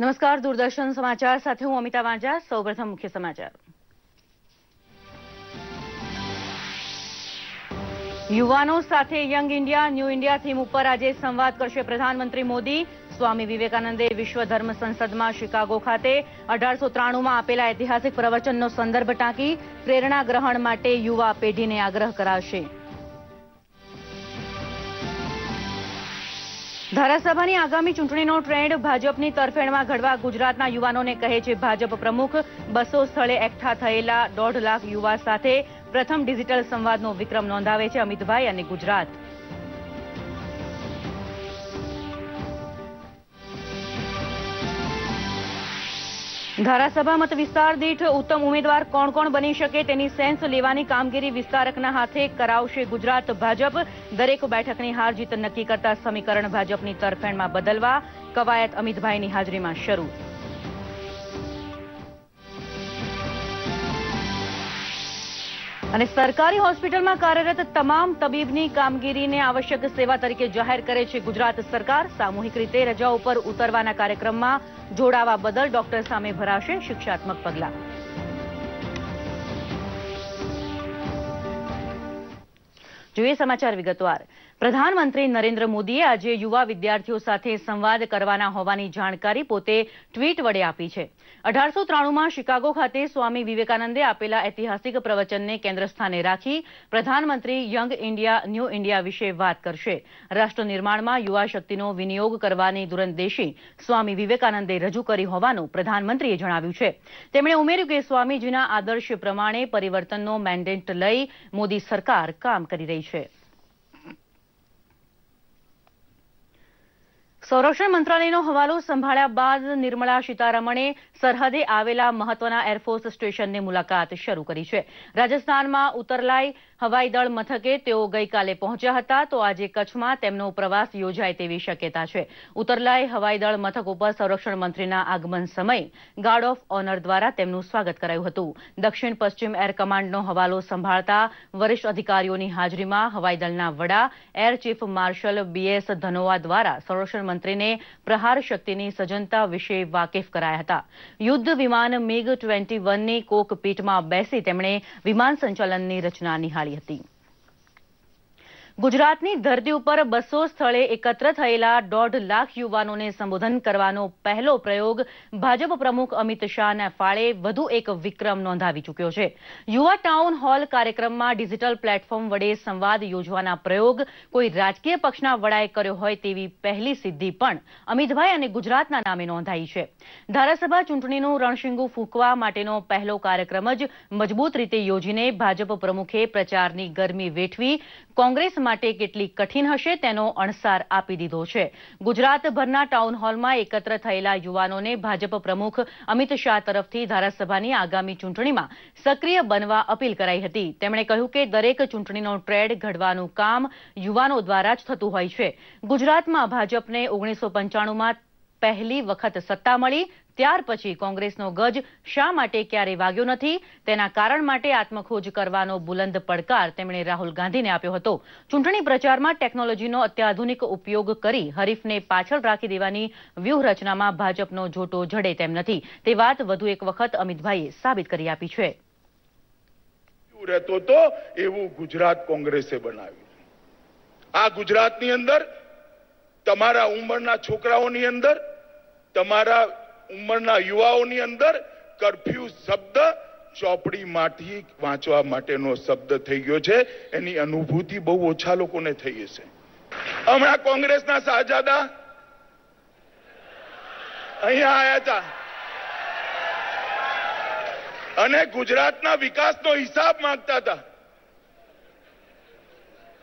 નમસ્કાર, દૂરદર્શન સમાચાર સાથે હું અમિતા વાંઝા, સૌપ્રથમ મુખ્ય સમાચાર. યુવાનો સાથે young India, new India theme ઉપર આજે સંવાદ કરશે પ્રધાનમંત્રી મોદી. સ્વામી વિવેકાનંદે વિશ્વ ધર્મ સંસદમાં શિકાગો ખાતે અઢારસો ત્રાણુંમાં આપેલા ઐતિહાસિક પ્રવચનનો સંદર્ભ ટાંકી પ્રેરણા ગ્રહણ માટે યુવા પેઢીને આગ્રહ કરાશે ધારાસભાની આગામી ચૂંટણીનો ટ્રેન્ડ ભાજપની તરફેણમાં ઘડવા ગુજરાતના યુવાનોને કહે છે ભાજપ પ્રમુખ. બસો સ્થળે એકઠા થયેલા દોઢ લાખ યુવા સાથે પ્રથમ ડિજિટલ સંવાદનો વિક્રમ નોંધાવે છે અમિતભાઈ અને ગુજરાત. ધારાસભા મત વિસ્તાર દીઠ ઉત્તમ ઉમેદવાર કોણ કોણ બની શકે તેની સેન્સ લેવાની કામગીરી વિસ્તારકના હાથે કરાવશે ગુજરાત ભાજપ. દરેક બેઠકની હાર જીત નક્કી કરતા સમીકરણ ભાજપની તરફેણમાં બદલવા કવાયત અમિતભાઈની હાજરીમાં શરૂ. અને સરકારી હોસ્પિટલમાં કાર્યરત તમામ તબીબની કામગીરીને આવશ્યક સેવા તરીકે જાહેર કરે છે ગુજરાત સરકાર. સામૂહિક રીતે રજા ઉપર ઉતરવાના કાર્યક્રમમાં જોડાવા બદલ ડોક્ટર સામે ભરાશે શિક્ષાત્મક પગલાં. જોઈએ સમાચાર વિગતવાર. પ્રધાનમંત્રી નરેન્દ્ર મોદીએ આજે યુવા વિદ્યાર્થીઓ સાથે સંવાદ કરવાના હોવાની જાણકારી પોતે ટ્વીટ વડે આપી છે. અઢારસો ત્રાણુંમાં શિકાગો ખાતે સ્વામી વિવેકાનંદે આપેલા ઐતિહાસિક પ્રવચનને કેન્દ્ર સ્થાને રાખી પ્રધાનમંત્રી યંગ ઇન્ડિયા, ન્યૂ ઇન્ડિયા વિશે વાત કરશે. રાષ્ટ્ર નિર્માણમાં યુવા શક્તિનો વિનિયોગ કરવાની દૂરંદેશી સ્વામી વિવેકાનંદે રજૂ કરી હોવાનું પ્રધાનમંત્રીએ જણાવ્યું છે. તેમણે ઉમેર્યું કે સ્વામીજીના આદર્શ પ્રમાણે પરિવર્તનનો મેન્ડેટ લઈ મોદી સરકાર કામ કરી રહી છે. સંરક્ષણ મંત્રાલયનો હવાલો સંભાળ્યા બાદ નિર્મળા સીતારમણે સરહદે આવેલા મહત્વના એરફોર્સ સ્ટેશનની મુલાકાત શરૂ કરી છે. રાજસ્થાનમાં ઉતરલાઈ હવાઈ દળ મથકે તેઓ ગઈકાલે પહોંચ્યા હતા, તો આજે કચ્છમાં તેમનો પ્રવાસ યોજાય તેવી શક્યતા છે. ઉતરલાય હવાઈ દળ મથક ઉપર સંરક્ષણ મંત્રીના આગમન સમયે ગાર્ડ ઓફ ઓનર દ્વારા તેમનું સ્વાગત કરાયું હતું. દક્ષિણ પશ્ચિમ એર કમાન્ડનો હવાલો સંભાળતા વરિષ્ઠ અધિકારીઓની હાજરીમાં હવાઈ દળના વડા, air chief marshal BS Dhanoa દ્વારા સંરક્ષણ મંત્રીને પ્રહાર શક્તિની સજ્જનતા વિશે વાકેફ કરાયા હતા. યુદ્ધ વિમાન મિગ ટ્વેન્ટી વનની કોકપીટમાં બેસી તેમણે વિમાન સંચાલનની રચના નિહાળી હતી ગુજરાતની ધરતી ઉપર બસો સ્થળે એકત્ર થયેલા દોઢ લાખ યુવાનોને સંબોધન કરવાનો પહેલો પ્રયોગ ભાજપ પ્રમુખ અમિત શાહના ફાળે વધુ એક વિક્રમ નોંધાવી ચૂક્યો છે. યુવા ટાઉન હોલ કાર્યક્રમમાં ડિજિટલ પ્લેટફોર્મ વડે સંવાદ યોજવાના પ્રયોગ કોઈ રાજકીય પક્ષના વડાએ કર્યો હોય તેવી પહેલી સિદ્ધિ પણ અમિતભાઈ અને ગુજરાતના નામે નોંધાઈ છે. ધારાસભા ચૂંટણીનું રણશીંગુ ફૂંકવા માટેનો પહેલો કાર્યક્રમ જ મજબૂત રીતે યોજીને ભાજપ પ્રમુખે પ્રચારની ગરમી વેઠવી કોંગ્રેસ માટે કેટલી કઠિન હશે તેનો અણસાર આપી દીધો છે. ગુજરાતભરના ટાઉન હોલમાં એકત્ર થયેલા યુવાનોને ભાજપ પ્રમુખ અમિત શાહ તરફથી ધારાસભાની આગામી ચૂંટણીમાં સક્રિય બનવા અપીલ કરાઈ હતી. તેમણે કહ્યું કે દરેક ચૂંટણીનો ટ્રેડ ઘડવાનું કામ યુવાનો દ્વારા જ થતું હોય છે. ગુજરાતમાં ભાજપને ઓગણીસો પંચાણુંમાં પહેલી વખત સત્તા મળી ત્યાર પછી કોંગ્રેસનો ગજ શા માટે ક્યારે વાગ્યો નથી? તેના કારણ માટે આત્મખોજ કરવાનો બુલંદ પડકાર તેમણે રાહુલ ગાંધીને આપ્યો હતો. ચૂંટણી પ્રચારમાં ટેકનોલોજીનો અત્યાધુનિક ઉપયોગ કરી હરીફને પાછળ રાખી દેવાની વ્યૂહરચનામાં ભાજપનો જોટો જડે તેમ નથી. તે વાત વધુ એક વખત અમિતભાઈએ સાબિત કરી આપી છે. એવું ગુજરાત કોંગ્રેસે બનાવ્યું. આ ગુજરાતની અંદર, તમારા ઉંમરના છોકરાઓની અંદર, તમારા ઉંમરના યુવાઓની અંદર કર્ફ્યુ શબ્દ ચોપડીમાંથી વાંચવા માટેનો શબ્દ થઈ ગયો છે. એની અનુભૂતિ બહુ ઓછા લોકોને થઈ હશે. હમણાં કોંગ્રેસના શાહજાદા અહીંયા આવ્યા હતા. અને ગુજરાતના વિકાસનો હિસાબ માંગતા હતા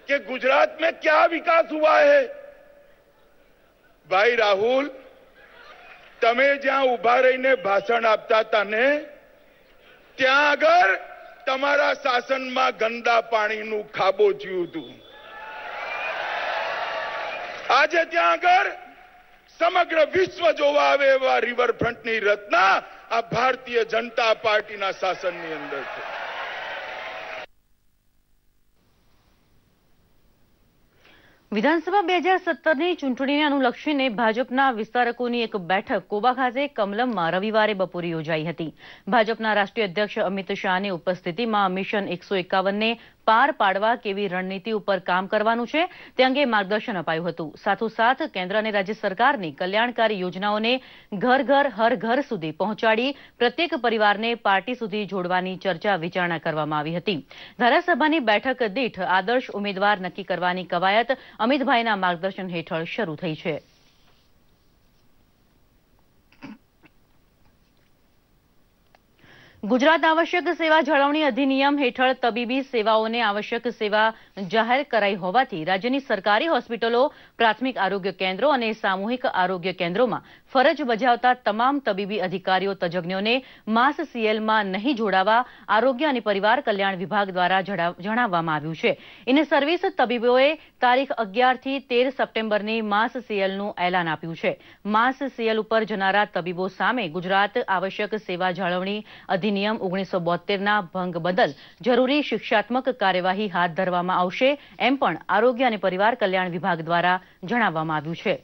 કે ગુજરાત મેં ક્યાં વિકાસ હુઆ હૈ? ભાઈ રાહુલ તમે જ્યાં ઊભા રહીને ભાષણ આપતા હતા ને, ત્યાં આગળ તમારા શાસનમાં ગંદા પાણીનું ખાબોચ્યું હતું. આજે ત્યાં આગળ સમગ્ર વિશ્વ જોવા આવે એવા રિવરફ્રન્ટની રચના આ ભારતીય જનતા પાર્ટીના શાસનની અંદર છે. વિધાનસભા બે હજાર સત્તરની ચૂંટણીને અનુલક્ષીને ભાજપના વિસ્તારકોની એક બેઠક કોબા ખાતે કમલમમાં રવિવારે બપોરે યોજાઈ હતી. ભાજપના રાષ્ટ્રીય અધ્યક્ષ અમિત શાહની ઉપસ્થિતિમાં મિશન એકસો એકાવનને પાર પાડવા કેવી રણનીતિ ઉપર કામ કરવાનું છે, તે અંગે માર્ગદર્શન અપાયું હતું. સાથોસાથ, કેન્દ્ર અને રાજ્ય સરકારની કલ્યાણકારી યોજનાઓને ઘર ઘર, હર ઘર સુધી પહોંચાડી પ્રત્યેક પરિવારને પાર્ટી સુધી જોડવાની ચર્ચા વિચારણા કરવામાં આવી હતી. ધારાસભાની બેઠક દીઠ આદર્શ ઉમેદવાર નક્કી કરવાની કવાયત અમિતભાઈના માર્ગદર્શન હેઠળ શરૂ થઈ છે. ગુજરાત આવશ્યક સેવા જાળવણી અધિનિયમ હેઠળ તબીબી સેવાઓને આવશ્યક સેવા જાહેર કરાઈ હોવાથી રાજ્યની સરકારી હોસ્પિટલો, પ્રાથમિક આરોગ્ય કેન્દ્રો અને સામૂહિક આરોગ્ય કેન્દ્રોમાં ફરજ બજાવતા તમામ તબીબી અધિકારીઓ, તજજ્ઞોને માસ સીએલમાં નહીં જોડાવા આરોગ્ય અને પરિવાર કલ્યાણ વિભાગ દ્વારા જણાવવામાં આવ્યું છે. ઇન સર્વિસ તબીબોએ તારીખ અગિયારથી તેર સપ્ટેમ્બરની માસ સીએલનું એલાન આપ્યું છે. માસ સીએલ ઉપર જનારા તબીબો સામે ગુજરાત આવશ્યક સેવા જાળવણી અધિનિયમ અધિનિયમ ઓગણીસો બોતેરના ભંગ બદલ જરૂરી શિક્ષાત્મક કાર્યવાહી હાથ ધરવામાં આવશે એમ પણ આરોગ્ય અને પરિવાર કલ્યાણ વિભાગ દ્વારા જણાવવામાં આવ્યું છે.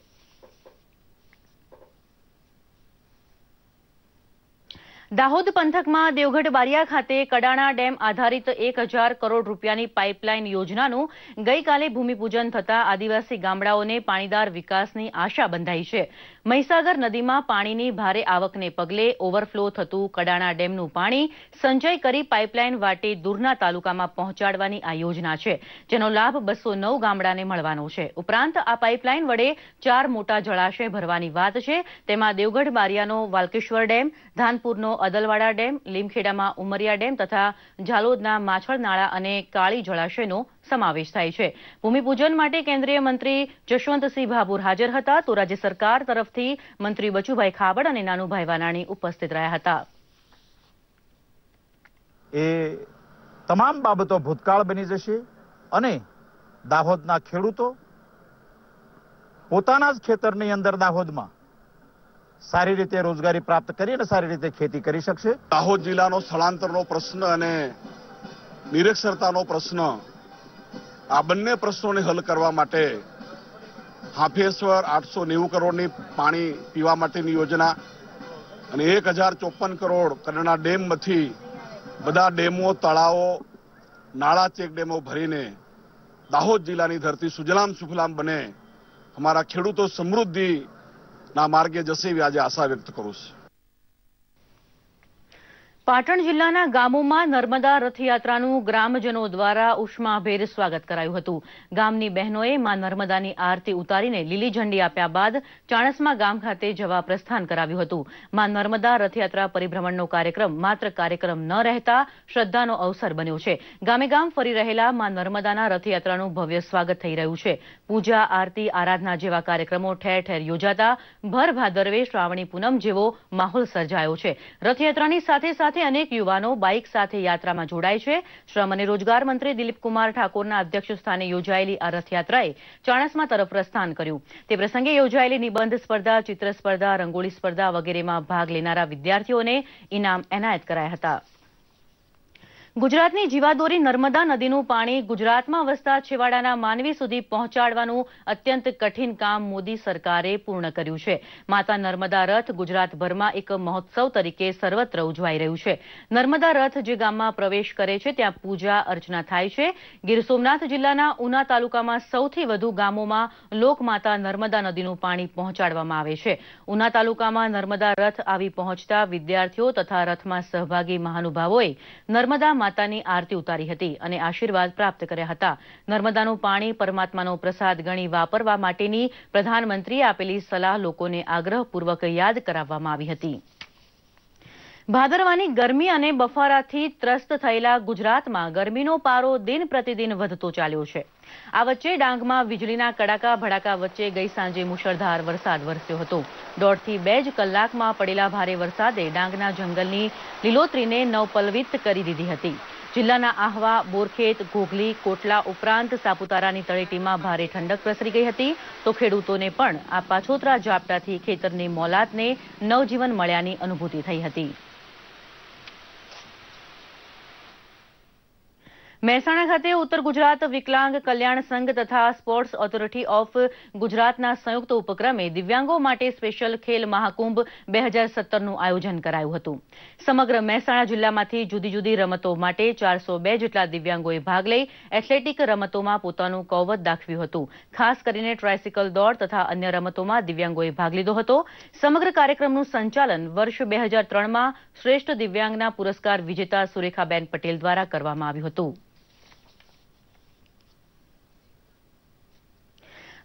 દાહોદ પંથકમાં દેવગઢ બારિયા ખાતે કડાણા ડેમ આધારિત એક કરોડ રૂપિયાની પાઇપલાઇન યોજનાનું ગઈકાલે ભૂમિપૂજન થતા આદિવાસી ગામડાઓને પાણીદાર વિકાસની આશા બંધાઈ છે. મહીસાગર નદીમાં પાણીની ભારે આવકને પગલે ઓવરફ્લો થતું કડાણા ડેમનું પાણી સંચય કરી પાઇપલાઇન વાટે દૂરના તાલુકામાં પહોંચાડવાની આ યોજના છે, જેનો લાભ બસો નવ ગામડાને મળવાનો છે. ઉપરાંત આ પાઇપલાઇન વડે ચાર મોટા જળાશય ભરવાની વાત છે. તેમાં દેવગઢ બારિયાનો વાલકેશ્વર ડેમ, ધાનપુરનો અદલવાડા ડેમ, લીમખેડામાં ઉમરિયા ડેમ તથા ઝાલોદના માછળ અને કાળી જળાશયનો સમાવેશ થાય છે. ભૂમિપૂજન માટે કેન્દ્રીય મંત્રી જશવંતસિંહ ભાભોર હાજર હતા તો રાજ્ય સરકાર તરફથી મંત્રી બચુભાઈ ખાબડ અને નાનુભાઈ વાનાણી ઉપસ્થિત રહ્યા હતા. એ તમામ બાબતો ભૂતકાળ બની જશે અને દાહોદના ખેડૂતો પોતાના જ ખેતરની અંદર દાહોદમાં સારી રીતે રોજગારી પ્રાપ્ત કરી અને સારી રીતે ખેતી કરી શકશે? દાહોદ જિલ્લાનો સ્થળાંતરનો પ્રશ્ન અને નિરક્ષરતાનો પ્રશ્ન આ બંને પ્રશ્નોને હલ કરવા માટે હાફેશ્વર આઠસો નેવું કરોડની પાણી પીવા માટેની યોજના અને એક હજાર ચોપન કરોડ કરના ડેમમાંથી બધા ડેમો, તળાવો, નાળા ચેક ડેમો ભરીને દાહોદ જિલ્લાની ધરતી સુજલામ સુફલામ બને. અમારા ખેડૂતો સમૃદ્ધિ ના માર્ગે જશે એવી આજે આશા વ્યક્ત કરું છું. પાટણ જિલ્લાના ગામોમાં નર્મદા રથયાત્રાનું ગ્રામજનો દ્વારા ઉષ્માભેર સ્વાગત કરાયું હતું. ગામની બહેનોએ માં નર્મદાની આરતી ઉતારીને લીલી ઝંડી આપ્યા બાદ ચાણસમા ગામ ખાતે જવા પ્રસ્થાન કરાવ્યું હતું. માં નર્મદા રથયાત્રા પરિભ્રમણનો કાર્યક્રમ માત્ર કાર્યક્રમ ન રહેતા શ્રદ્ધાનો અવસર બન્યો છે. ગામે ગામ ફરી રહેલા માં નર્મદાના રથયાત્રાનું ભવ્ય સ્વાગત થઈ રહ્યું છે. પૂજા, આરતી, આરાધના જેવા કાર્યક્રમો ઠેર ઠેર યોજાતા ભર ભાદરવે શ્રાવણી પૂનમ જેવો માહોલ સર્જાયો છે. રથયાત્રાની સાથે સાથે સાથે અનેક યુવાનો બાઇક સાથે યાત્રામાં જોડાય છે. શ્રમ અને રોજગાર મંત્રી દિલીપકુમાર ઠાકોરના અધ્યક્ષ સ્થાને યોજાયેલી આ રથયાત્રાએ ચાણસ્મા તરફ પ્રસ્થાન કર્યું. તે પ્રસંગે યોજાયેલી નિબંધ સ્પર્ધા, ચિત્ર સ્પર્ધા, રંગોળી સ્પર્ધા વગેરેમાં ભાગ લેનારા વિદ્યાર્થીઓને ઇનામ એનાયત કરાયા હતા. ગુજરાતની જીવાદોરી નર્મદા નદીનું પાણી ગુજરાતમાં વસતા છેવાડાના માનવી સુધી પહોંચાડવાનું અત્યંત કઠિન કામ મોદી સરકારે પૂર્ણ કર્યું છે. માતા નર્મદા રથ ગુજરાતભરમાં એક મહોત્સવ તરીકે સર્વત્ર ઉજવાઈ રહ્યું છે. નર્મદા રથ જે ગામમાં પ્રવેશ કરે છે, ત્યાં પૂજા અર્ચના થાય છે. ગીર સોમનાથ જિલ્લાના ઉના તાલુકામાં સૌથી વધુ ગામોમાં લોકમાતા નર્મદા નદીનું પાણી પહોંચાડવામાં આવે છે. ઉના તાલુકામાં નર્મદા રથ આવી પહોંચતા વિદ્યાર્થીઓ તથા રથમાં સહભાગી મહાનુભાવોએ નર્મદા માતાની આરતી ઉતારી હતી અને આશીર્વાદ પ્રાપ્ત કર્યા હતા. નર્મદાનું પાણી પરમાત્માનો પ્રસાદ ગણી વાપરવા માટેની પ્રધાનમંત્રીએ આપેલી સલાહ લોકોને આગ્રહપૂર્વક યાદ કરાવવામાં આવી હતી. ભાદરવાની ગરમી અને બફારાથી ત્રસ્ત થયેલા ગુજરાતમાં ગરમીનો પારો દિન પ્રતિદિન વધતો ચાલ્યો છે. આ વચ્ચે ડાંગમાં વીજળીના કડાકા ભડાકા વચ્ચે ગઈ સાંજે મુશળધાર વરસાદ વરસ્યો હતો. દોઢથી બે જ કલાકમાં પડેલા ભારે વરસાદે ડાંગના જંગલની લીલોતરીને નવપલવિત કરી દીધી હતી. જિલ્લાના આહવા, બોરખેત, ઘોઘલી, કોટલા ઉપરાંત સાપુતારાની તળેટીમાં ભારે ઠંડક પ્રસરી ગઈ હતી. તો ખેડૂતોને પણ આ પાછોતરા ઝાપટાથી ખેતરની મોલાતને નવજીવન મળ્યાની અનુભૂતિ થઈ હતી. મહેસાણા ખાતે ઉત્તર ગુજરાત વિકલાંગ કલ્યાણ સંઘ તથા સ્પોર્ટ્સ ઓથોરિટી ઓફ ગુજરાતના સંયુક્ત ઉપક્રમે દિવ્યાંગો માટે સ્પેશિયલ ખેલ મહાકુંભ બે હજાર સત્તરનું આયોજન કરાયું હતું. સમગ્ર મહેસાણા જિલ્લામાંથી જુદી જુદી રમતો માટે ચારસો બે જેટલા દિવ્યાંગોએ ભાગ લઈ એથ્લેટિક રમતોમાં પોતાનું કૌવત દાખવ્યું હતું. ખાસ કરીને ટ્રાયસિકલ દોડ તથા અન્ય રમતોમાં દિવ્યાંગોએ ભાગ લીધો હતો. સમગ્ર કાર્યક્રમનું સંચાલન વર્ષ બે હજાર ત્રણમાં શ્રેષ્ઠ દિવ્યાંગના પુરસ્કાર વિજેતા સુરેખાબેન પટેલ દ્વારા કરવામાં આવ્યું હતું.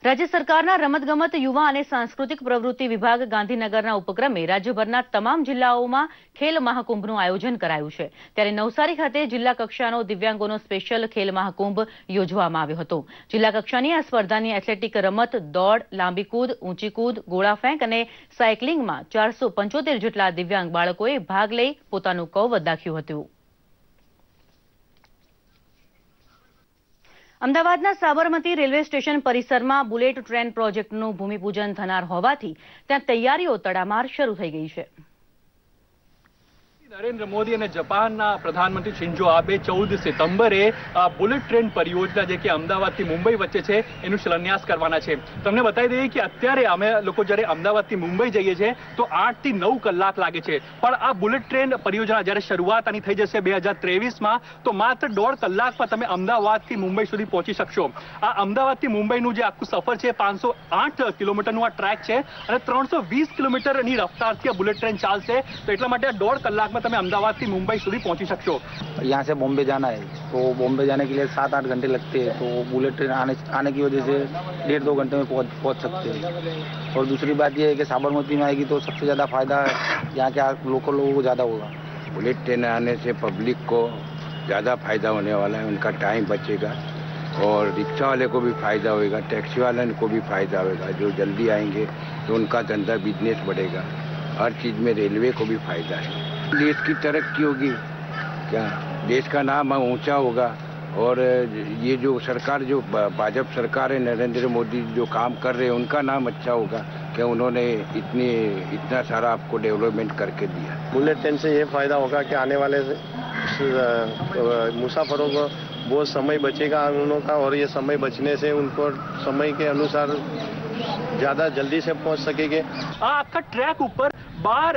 રાજ્ય સરકારના રમતગમત, યુવા અને સાંસ્કૃતિક પ્રવૃત્તિ વિભાગ ગાંધીનગરના ઉપક્રમે રાજ્યભરના તમામ જિલ્લાઓમાં ખેલ મહાકુંભનું આયોજન કરાયું છે. ત્યારે નવસારી ખાતે જિલ્લા કક્ષાનો દિવ્યાંગોનો સ્પેશિયલ ખેલ મહાકુંભ યોજવામાં આવ્યો હતો. જિલ્લા કક્ષાની આ સ્પર્ધાની એથ્લેટિક રમત, દોડ, લાંબી કૂદ, ઊંચી કૂદ, ગોળા ફેંક અને સાયકલિંગમાં ચારસો જેટલા દિવ્યાંગ બાળકોએ ભાગ લઈ પોતાનું કૌવત દાખ્યું હતું. અમદાવાદના સાબરમતી રેલવે સ્ટેશન પરિસરમાં બુલેટ ટ્રેન પ્રોજેક્ટનું ભૂમિપૂજન થનાર હોવાથી ત્યાં તૈયારીઓ તડામાર શરૂ થઈ ગઈ છે. નરેન્દ્ર મોદી અને જાપાનના પ્રધાનમંત્રી શિન્જો આબે ચૌદ સપ્ટેમ્બરે બુલેટ ટ્રેન પરિયોજના જે કે અમદાવાદથી મુંબઈ વચ્ચે છે, એનું શિલાન્યાસ કરવાના છે. તમને બતાવી દઈએ કે અત્યારે અમે લોકો જ્યારે અમદાવાદથી મુંબઈ જઈએ છીએ, તો આઠથી નવ કલાક લાગે છે. પણ આ બુલેટ ટ્રેન પરિયોજના જ્યારે શરૂઆત આની થઈ જશે બે હજાર તો માત્ર દોઢ કલાકમાં તમે અમદાવાદથી મુંબઈ સુધી પહોંચી શકશો. આ અમદાવાદથી મુંબઈનું જે આખું સફર છે, પાંચસો આઠ કિલોમીટરનું આ ટ્રેક છે અને ત્રણસો વીસ કિલોમીટરની રફતારથી આ બુલેટ ટ્રેન ચાલશે. તો એટલા માટે દોઢ કલાકમાં તમે अहमदाबाद मुंबई સુધી પહોંચી શકશો यहाँ से बॉम्बे जाना है तो बॉम्बे जाने के लिए सात आठ घंटे लगते हैं तो बुलेट ट्रेन आने आने की वजह से डेढ़ दो घंटे में पहुँच पहुँच सकते हैं और दूसरी बात यह है कि साबरमती में आएगी तो सबसे ज़्यादा फायदा यहाँ के लोकल लोगों को ज़्यादा होगा बुलेट ट्रेन आने से पब्लिक को ज़्यादा फायदा होने वाला है उनका टाइम बचेगा और रिक्शा वाले को भी फायदा होएगा टैक्सी वाले को भी फायदा होएगा जो जल्दी आएंगे तो उनका धंधा बिजनेस बढ़ेगा हर चीज़ में रेलवे को भी फायदा है देश की तरक्की होगी। क्या? देश का नाम ऊँचा होगा। और ये जो सरकार जो भाजपा सरकार है नरेंद्र मोदी जो काम कर रहे हैं उनका नाम अच्छा होगा कि उन्होंने इतनी इतना सारा आपको डेवलपमेंट करके दिया। बुलेट ट्रेन तो से ये फ़ायदा होगा कि आने वाले मुसाफरों को वो समय बचेगा उनका और ये समय बचने से उनको समय के अनुसार ज़्यादा जल्दी से पहुँच सकेंगे। आपका ट्रैक ऊपर બાર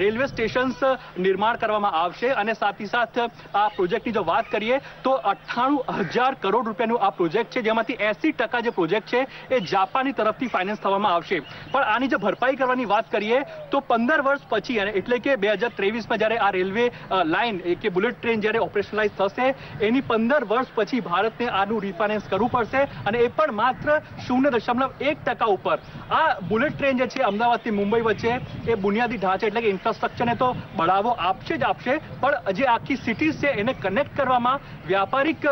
રેલવે સ્ટેશન્સ નિર્માણ કરવામાં આવશે અને સાથે સાથ, આ પ્રોજેક્ટની જો વાત કરીએ, તો અઠ્ઠાણું હજાર કરોડ રૂપિયાનું આ પ્રોજેક્ટ છે, જેમાંથી એસી ટકા જે પ્રોજેક્ટ છે, એ જાપાનની તરફથી ફાઇનાન્સ થવામાં આવશે. પણ આની જો ભરપાઈ કરવાની વાત કરીએ, તો પંદર વર્ષ પછી, અને એટલે કે બે હજાર ત્રેવીસમાં જ્યારે આ રેલવે લાઇન કે બુલેટ ટ્રેન જ્યારે ઓપરેશનલાઇઝ થશે, એની પંદર વર્ષ પછી ભારતને આનું રિફાઇનાન્સ કરવું પડશે, અને એ પણ માત્ર શૂન્ય દશમલવ એક ટકા ઉપર. આ બુલેટ ટ્રેન જે છે, અમદાવાદથી મુંબઈ વચ્ચે, એ બુનિયાદી ઢાંચે એટલે કે ઇન્ફ્રાસ્ટ્રક્ચરને તો બઢાવો આપશે જ આપશે, પણ જે આખી સિટીઝ છે એને કનેક્ટ કરવામાં વ્યાપારિક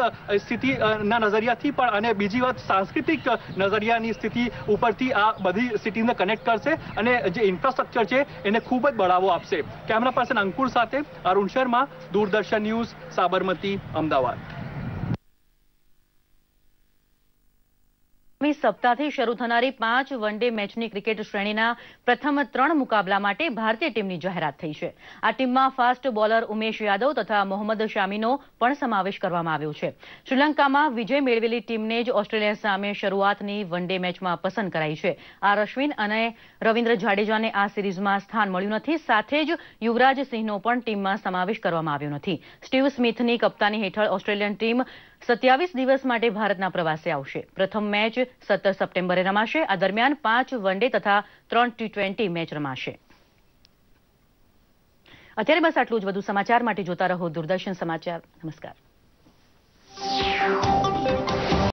સ્થિતિના નજરિયાથી પણ અને બીજી વાત સાંસ્કૃતિક નજરિયાની સ્થિતિ ઉપરથી આ બધી સિટીને કનેક્ટ કરશે અને જે ઇન્ફ્રાસ્ટ્રક્ચર છે એને ખૂબ જ બઢાવો આપશે. કેમેરા પર્સન અંકુર સાથે અરુણ શર્મા, દૂરદર્શન ન્યૂઝ, સાબરમતી, અમદાવાદ. સપ્તાહથી શરૂ થનારી પાંચ વન ડે મેચની ક્રિકેટ શ્રેણીના પ્રથમ ત્રણ મુકાબલા માટે ભારતીય ટીમની જાહેરાત થઈ છે. આ ટીમમાં ફાસ્ટ બોલર ઉમેશ યાદવ તથા મોહમ્મદ શામીનો પણ સમાવેશ કરવામાં આવ્યો છે. શ્રીલંકામાં વિજય મેળવેલી ટીમને જ ઓસ્ટ્રેલિયા સામે શરૂઆતની વન ડે મેચમાં પસંદ કરાઈ છે. આર અશ્વિન અને રવિન્દ્ર જાડેજાને આ સિરીઝમાં સ્થાન મળ્યું નથી. સાથે જ યુવરાજ સિંહનો પણ ટીમમાં સમાવેશ કરવામાં આવ્યો નથી. સ્ટીવ સ્મિથની કપ્તાની હેઠળ ઓસ્ટ્રેલિયન ટીમ સત્યાવીસ દિવસ માટે ભારતના પ્રવાસે આવશે. પ્રથમ મેચ સત્તર સપ્ટેમ્બરે રમાશે. આ દરમિયાન પાંચ વન ડે તથા ત્રણ ટી ટ્વેન્ટી મેચ રમાશે. અત્યારે બસ આટલું જ. વધુ સમાચાર માટે જોતા રહો દૂરદર્શન સમાચાર. નમસ્કાર.